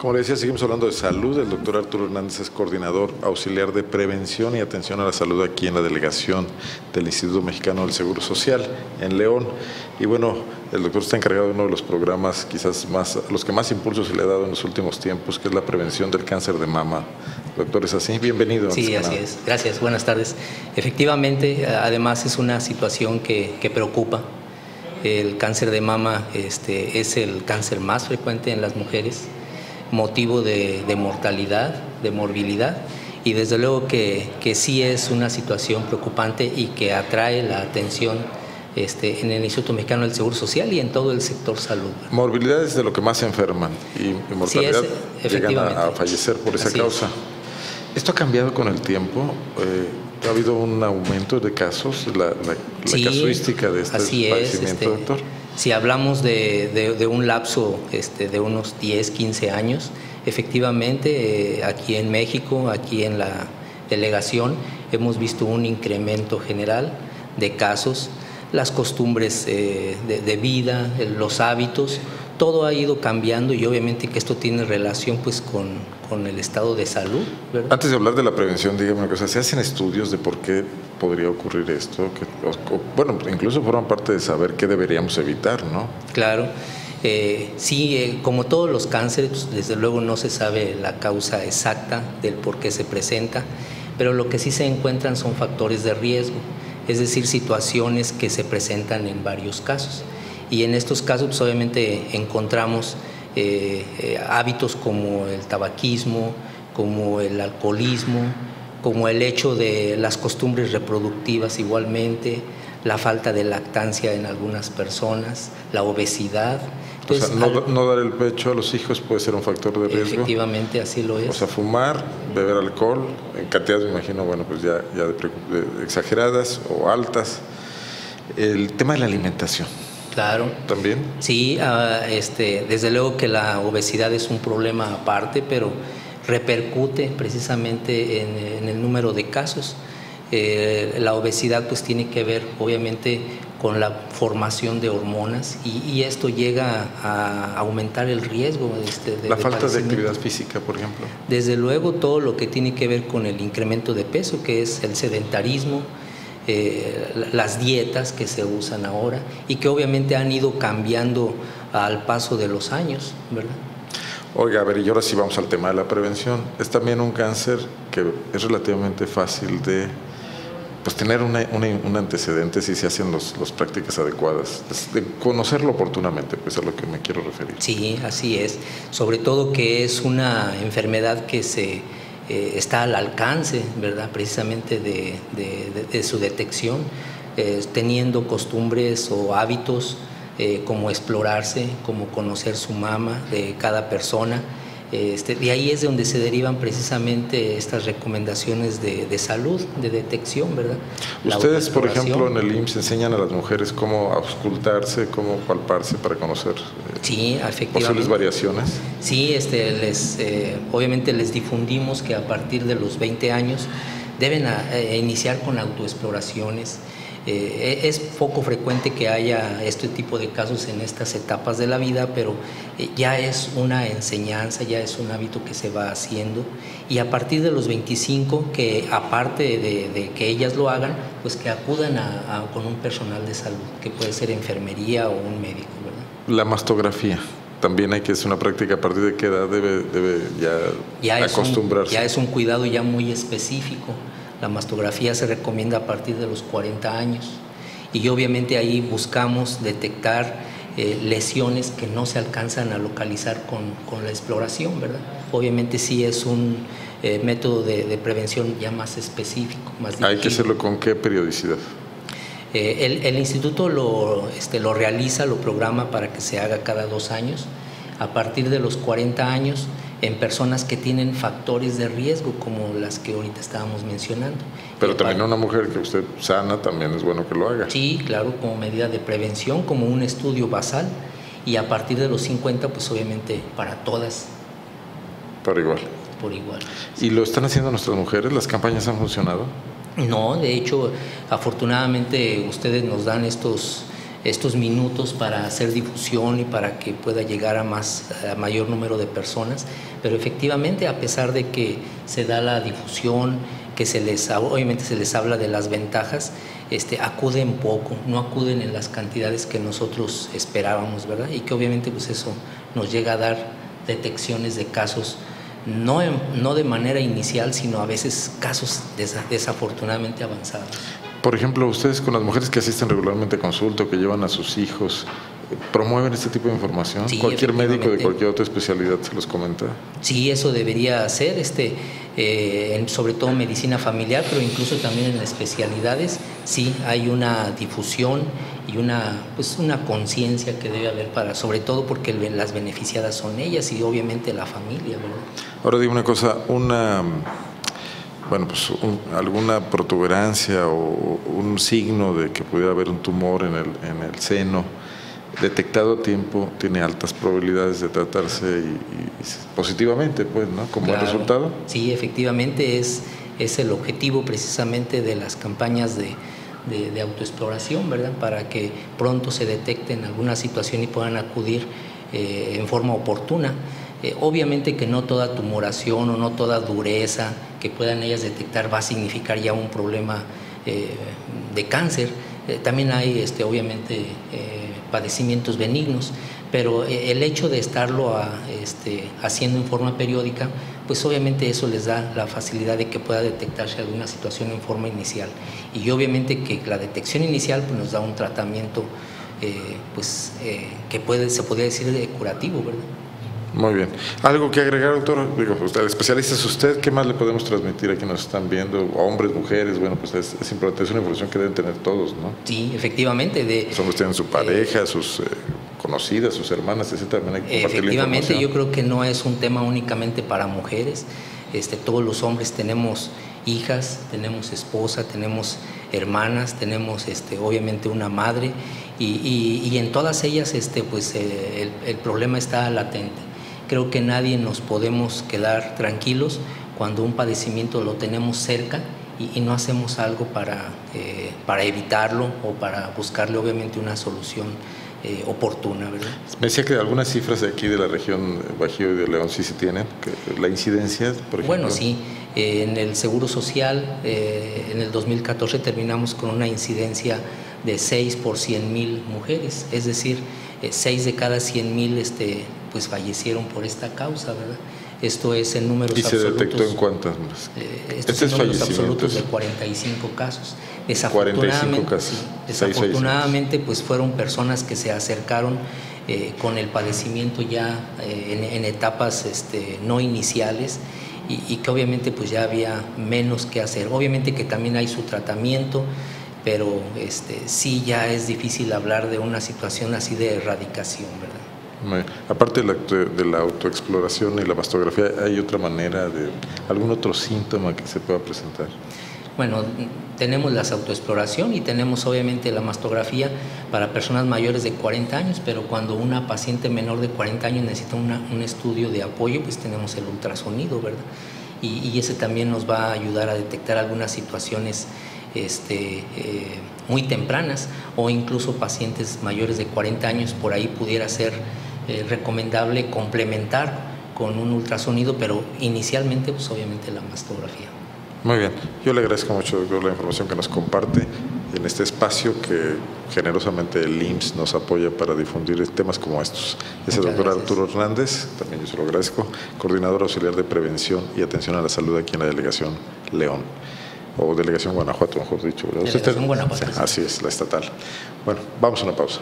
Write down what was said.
Como le decía, seguimos hablando de salud. El doctor Arturo Hernández es coordinador auxiliar de prevención y atención a la salud aquí en la delegación del Instituto Mexicano del Seguro Social en León. Y bueno, el doctor está encargado de uno de los programas quizás más, los que más impulso se le ha dado en los últimos tiempos, que es la prevención del cáncer de mama. Doctor, ¿es así? Bienvenido. Sí, así es. Gracias, buenas tardes. Efectivamente, además es una situación que, que preocupa. El cáncer de mama este, es el cáncer más frecuente en las mujeres motivo de, mortalidad, de morbilidad, y desde luego que, que, sí es una situación preocupante y que atrae la atención este, en el Instituto Mexicano del Seguro Social y en todo el sector salud. Morbilidad es de lo que más se enferman y, mortalidad llegan a, fallecer por esa causa. ¿Esto ha cambiado con el tiempo? Eh, ¿Ha habido un aumento de casos, la, la, casuística de este padecimiento, este, doctor? Si hablamos de, un lapso este, de unos 10, 15 años, efectivamente eh, aquí en México, aquí en la delegación, hemos visto un incremento general de casos, las costumbres eh, de, vida, los hábitos, todo ha ido cambiando y obviamente que esto tiene relación pues con, con el estado de salud. Antes de hablar de la prevención, dígame una cosa, ¿se hacen estudios de por qué podría ocurrir esto? Que, bueno, incluso forman parte de saber qué deberíamos evitar, ¿no? Claro. Eh, sí, eh, como todos los cánceres, pues, desde luego no se sabe la causa exacta del por qué se presenta, pero lo que sí se encuentran son factores de riesgo, es decir, situaciones que se presentan en varios casos. Y en estos casos, pues, obviamente, encontramos eh, hábitos como el tabaquismo, como el alcoholismo, como el hecho de las costumbres reproductivas igualmente, la falta de lactancia en algunas personas, la obesidad. no, dar el pecho a los hijos puede ser un factor de riesgo. Efectivamente, así lo es. O sea, fumar, beber alcohol, en cantidades, me imagino, bueno, pues ya, ya exageradas o altas. El tema de la alimentación. Claro. ¿También? Sí, ah, este, desde luego que la obesidad es un problema aparte, pero repercute precisamente en, el número de casos. Eh, la obesidad pues tiene que ver obviamente con la formación de hormonas y, esto llega a aumentar el riesgo. Este, de, la falta de actividad física, por ejemplo. Desde luego todo lo que tiene que ver con el incremento de peso, que es el sedentarismo, eh, las dietas que se usan ahora y que obviamente han ido cambiando al paso de los años, ¿verdad? Oiga, a ver, y ahora sí vamos al tema de la prevención. Es también un cáncer que es relativamente fácil de pues tener un antecedente si se hacen las los prácticas adecuadas, de conocerlo oportunamente, pues es a lo que me quiero referir. Sí, así es. Sobre todo que es una enfermedad que se eh, está al alcance, ¿verdad? Precisamente de, su detección, eh, teniendo costumbres o hábitos eh, como explorarse, como conocer su mama de cada persona este, de ahí es de donde se derivan precisamente estas recomendaciones de, salud, de detección, ¿verdad? Ustedes, por ejemplo, en el IMSS enseñan a las mujeres cómo auscultarse, cómo palparse para conocer eh, sí, posibles variaciones. Sí, este, les, eh, obviamente les difundimos que a partir de los 20 años deben eh, iniciar con autoexploraciones. Eh, es poco frecuente que haya este tipo de casos en estas etapas de la vida, pero eh, ya es una enseñanza, ya es un hábito que se va haciendo y a partir de los 25, que aparte de, que ellas lo hagan, pues que acudan con un personal de salud, que puede ser enfermería o un médico. La mastografía también hay que es una práctica a partir de qué edad debe, debe ya, acostumbrarse. ya es un cuidado ya muy específico. La mastografía se recomienda a partir de los 40 años y obviamente ahí buscamos detectar eh, lesiones que no se alcanzan a localizar con, la exploración, ¿verdad? Obviamente sí es un eh, método de, prevención ya más específico. Más ¿Hay que hacerlo con qué periodicidad? Eh, el, instituto lo, este, lo realiza, lo programa para que se haga cada dos años. A partir de los 40 años en personas que tienen factores de riesgo como las que ahorita estábamos mencionando. Pero también una mujer que usted sana también es bueno que lo haga. Sí, claro, como medida de prevención, como un estudio basal y a partir de los 50 pues obviamente para todas. Por igual. Por igual. ¿Y lo están haciendo nuestras mujeres? ¿Las campañas han funcionado? No, de hecho, afortunadamente ustedes nos dan estos estos minutos para hacer difusión y para que pueda llegar a, más, a mayor número de personas, pero efectivamente a pesar de que se da la difusión, que se les, obviamente se les habla de las ventajas, este, acuden poco, no acuden en las cantidades que nosotros esperábamos, ¿verdad? Y que obviamente pues eso nos llega a dar detecciones de casos, no, no de manera inicial, sino a veces casos desafortunadamente avanzados. Por ejemplo, ustedes con las mujeres que asisten regularmente a consulta que llevan a sus hijos, ¿promueven este tipo de información? ¿Cualquier médico de cualquier otra especialidad se los comenta? Sí, eso debería ser, este, eh, sobre todo medicina familiar, pero incluso también en especialidades, sí hay una difusión y una, pues una conciencia que debe haber para, sobre todo porque las beneficiadas son ellas y obviamente la familia. Ahora digo una cosa, una bueno, pues alguna protuberancia o un signo de que pudiera haber un tumor en el, en el seno, detectado a tiempo, tiene altas probabilidades de tratarse y, positivamente, pues, ¿no? Como buen resultado. Sí, efectivamente es, es el objetivo precisamente de las campañas de, de, autoexploración, ¿verdad? Para que pronto se detecten alguna situación y puedan acudir eh, en forma oportuna. Eh, obviamente que no toda tumoración o no toda dureza que puedan ellas detectar va a significar ya un problema eh, de cáncer. Eh, también hay este, obviamente padecimientos benignos, pero el hecho de estarlo este, haciendo en forma periódica, pues obviamente eso les da la facilidad de que pueda detectarse alguna situación en forma inicial. Y obviamente que la detección inicial pues, nos da un tratamiento pues, que puede, se podría decir curativo, ¿verdad? Muy bien. ¿Algo que agregar, doctor? Digo, usted, el especialista es usted. ¿Qué más le podemos transmitir a quienes nos están viendo? Hombres, mujeres, bueno, pues es, importante, es una información que deben tener todos, ¿no? Sí, efectivamente. De, Los hombres tienen su pareja, sus eh, conocidas, sus hermanas, etcétera. efectivamente, yo creo que no es un tema únicamente para mujeres. Este, todos los hombres tenemos hijas, tenemos esposa, tenemos hermanas, tenemos este, obviamente una madre y, y, en todas ellas este, pues, eh, el, el problema está latente creo que nadie nos podemos quedar tranquilos cuando un padecimiento lo tenemos cerca y, no hacemos algo para, eh, para evitarlo o para buscarle obviamente una solución eh, oportuna. ¿verdad? Me decía que algunas cifras de aquí de la región Bajío y de León sí se tienen, la incidencia, por ejemplo. Bueno, sí, eh, en el Seguro Social en el 2014 terminamos con una incidencia de 6 por 100 mil mujeres, es decir, 6 de cada 100 mil este, pues fallecieron por esta causa, ¿verdad? Esto es en números absolutos. ¿Y se detectó en cuántas más? Eh, estos es números absolutos de 45 casos. Desafortunadamente, 45 casos. desafortunadamente pues fueron personas que se acercaron eh, con el padecimiento ya eh, en, etapas este, no iniciales y, y, que obviamente pues ya había menos que hacer. Obviamente que también hay su tratamiento, pero este, sí ya es difícil hablar de una situación así de erradicación, ¿verdad? Aparte de la, autoexploración y la mastografía, ¿hay otra manera de algún otro síntoma que se pueda presentar? Bueno, tenemos la autoexploración y tenemos obviamente la mastografía para personas mayores de 40 años, pero cuando una paciente menor de 40 años necesita un estudio de apoyo, pues tenemos el ultrasonido, ¿verdad? Y, ese también nos va a ayudar a detectar algunas situaciones este, eh, muy tempranas o incluso pacientes mayores de 40 años, por ahí pudiera ser eh, recomendable complementar con un ultrasonido, pero inicialmente pues obviamente la mastografía. Muy bien, yo le agradezco mucho doctor la información que nos comparte en este espacio que generosamente el IMSS nos apoya para difundir temas como estos. Es el doctor Arturo Hernández, también yo se lo agradezco, coordinador auxiliar de prevención y atención a la salud aquí en la delegación León o delegación Guanajuato, mejor dicho. Delegación Guanajuato. Así es, la estatal. Bueno, vamos a una pausa.